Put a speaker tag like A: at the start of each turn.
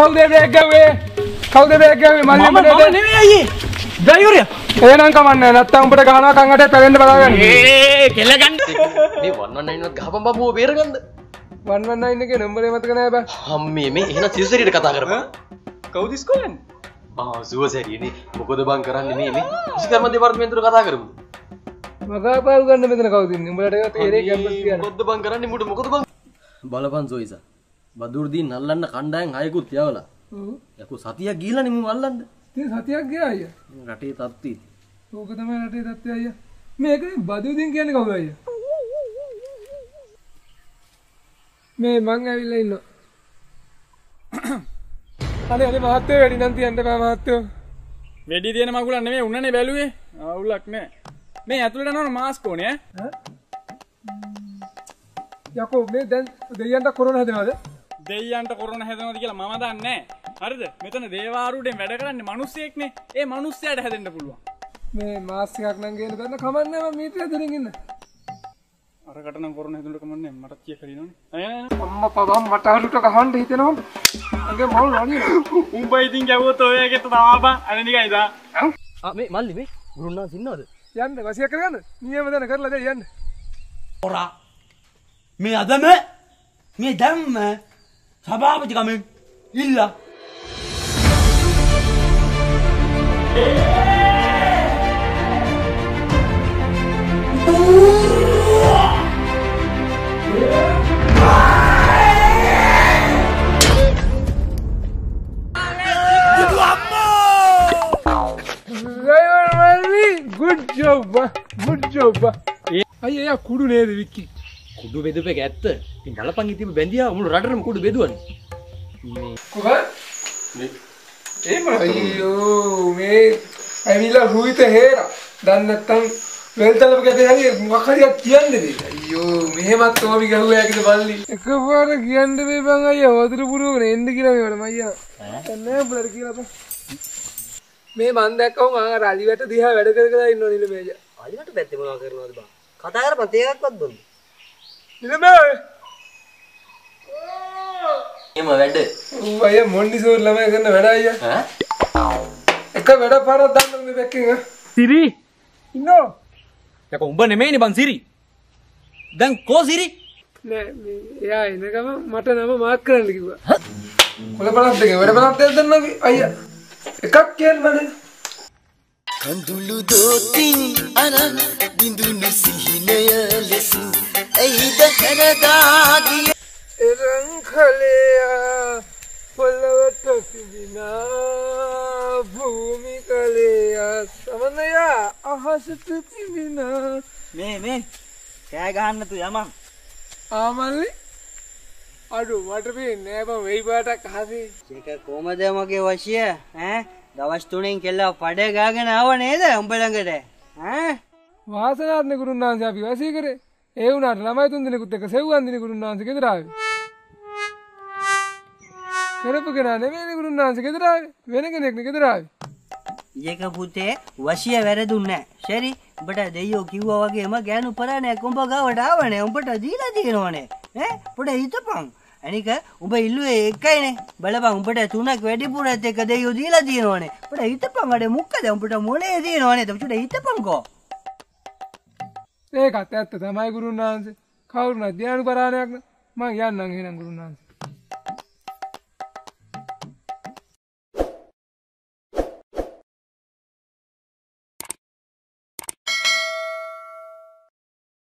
A: කවුද බේක් ගැව්වේ කවුද බේක් ගැව්වේ මල්ලි
B: මම මම නෙවෙයි අයියේ. ඩ්‍රයිවරයා
A: එහෙනම් කමන්නේ නැත්තම් උඹට ගහනවා කන් අටේ පැලෙන්න බලාගන්න.
B: ඒ කෙල්ල ගන්න
C: මේ වන්න ඉන්නත් ගහපම් බමුව බේරගන්න.
A: 119 එකේ නම්බරේ මතක නෑ බෑ
C: හම්මේ මේ එහෙන සිසරිට කතා කරප
B: කවුද ස්කෝලෙන්
C: සුවසැරියනේ මොකොද බං කරන්න මේ මේ විසිකර්ම දෙපාර්තමේන්තුවට කතා කරමු.
A: මගාපාල් ගන්න මෙතන කවුද ඉන්නේ? උඹලට ඒක තේරේ කැම්පස් කියන
C: මොකද බං කරන්න? මුට මොකද බං බලපන් සොයිස බදුර්දී නල්ලන්න කණ්ඩායම් අයකුත් යවලා. යකු සතියක් ගිහිල්ලා නෙමු අල්ලන්න.
A: ඉතින් සතියක් ගියා අයියා.
C: රටේ තත්ති
A: ඕක තමයි රටේ තත්ත්වය අයියා. මේක බදුදින් කියන්නේ කවුද අයියා? මේ මං ඇවිල්ලා ඉන්නවා. අනේ අනේ මහත්තයෝ වැඩි නම් තියන්න බෑ මහත්තයෝ.
B: වෙඩි තියෙන මගුලක් නෙමෙයි උන්නනේ බැලුවේ. අවුලක් නෑ. මේ ඇතුළට යනවනේ මාස්ක් ඕනේ ඈ?
A: යකෝ මේ දැන් දෙයියන්ට කොරෝනා හදනවද
B: දෙයියන්ට කොරෝනා හැදෙනවද කියලා මම දන්නේ හරිද? මෙතන දේවාරුඩෙන් වැඩ කරන්නේ මිනිස්සෙක්නේ ඒ මිනිස්සයාට හැදෙන්න පුළුවන්.
A: මේ මාස් එකක් නම් ගේන්න ගන්න කමන්නේ මම මීටර දෙනින් ඉන්න.
B: අරකට නම් කොරෝනා හැදුනට කමන්නේ මටත් කිය අය
A: අම්මා පබා මට අලුට ගහන්න හිතෙනවා. අගේ මොල් නණිය
B: උඹ ඉතින් ගැව්වොත් ඔය එකෙත් තාපා අනේ නිකන් ඉදා.
C: මේ මල්ලි මේ ගුරුන්නා සින්නවද
A: යන්න වසිය කරගන්න. නියම දැන කරලා දෙයි යන්න.
D: පොරා මේ අදම මේ දැම්ම 사바
A: 아버지 가면 일라. good job, good job. Aí é a curu nele, Vicky.
C: කුඩු බෙදපෙක ඇත්ත ඉතින් බලපන් ඉතින් බැඳියා මුළු රටටම කුඩු බෙදුවනේ
A: අයියෝ මේ ඇවිල්ලා රුහිත හේරා. දැන් නැත්තම් වෙල්තලප ගැටේ හරි මොකක් හරි කියන්නේ දෙන්න. අයියෝ මෙහෙමත් ඕමි ගහුවා යකිද බල්ලි. එකපාර කියන්න බෑ අයියා වතුර පුරවගෙන එන්න කියලා මේවට මයියා. නෑ උඹලට කියලා. මේ මන් දැක්කම මම අර අලිවට දිහා වැඩ කර කර ඉන්නව නිලමේජ.
E: අලිවට පැත්තේ මොනවා කරනවද බං? කතා කරපන් තේරක්වත් බොන්න.
C: එම වැඩ
A: ඌ අයියා මොන්ඩිසෝර් ළමයි කරන වැඩ අයියා.
C: ඈ
A: එක වැඩ පාරක් දාන්න මේ බැක්කෙන්.
B: සිරි
A: ඉන්නෝ.
B: යක උඹ නෙමෙයිනේ බං සිරි දැන් කෝ සිරි
A: නෑ මේ එයා එනකම මට නම මාක් කරන්න කිව්වා. කොළ බලක් දෙක වැඩ දෙක දෙන්න අයියා. එකක් කියන්න බෑ.
F: කඳුළු දෝතින් අරන් බිඳුනු සිහිනය ලෙසින් ඇයිද හැරදාගිය
A: එරංකලයා පොල්ලවට තිබිනා භූමි කලයා සමනයා අහසට තිබිනා
E: මේ මේ කෑ ගහන්න තු යමන්.
A: ආමල්ලි අඩු මට පේන්නේ නෑ බං වෙයි පාටක් අහසේ.
E: ඒක කොහමද මගේ වශය? ඈ දවස් තුනෙන් කෙල්ල පඩේ ගාගෙන ආව නේද උඹ ළඟට? ඈ
A: වාසනාත්න ගුරුන්නාන්සේ අපි වසී කරේ ඒ වුණාට ළමයි තුන් දෙනෙකුත් එක්ක සෙව්වන් දින ගුරුන්නාන්සේ ගෙදර ආවේ කරපු කෙනා නෙමෙයි ගුරුන්නාන්සේ ගෙදර ආවේ වෙන කෙනෙක් නේ ගෙදර ආවේ
E: ඒක පුතේ වශය වැරදුන්නේ. ශරි උඹට දෙයියෝ කිව්වා වගේම ගෑනු පරාණයක් උඹ ගාවට ආවනේ. උඹට දීලා තියෙනවනේ. ඈ පොඩ හිතපන්. අනික උඹ ඉල්ලුවේ එකයිනේ. බලපන් උඹට තුනක් වැඩිපුරත් එක දෙයියෝ දීලා තියෙනවනේ. පොඩ හිතපන් අඩේ මුක්කද උඹට මොලේ තියෙනවනේ. පොඩ හිතපන්කෝ.
A: ඒකත් ඇත්ත තමයි ගුරුන්නාන්සේ කවුරුනත් ධ්‍යානු පරාණයක් න මං යන්නම් එහෙනම් ගුරුන්නාන්සේ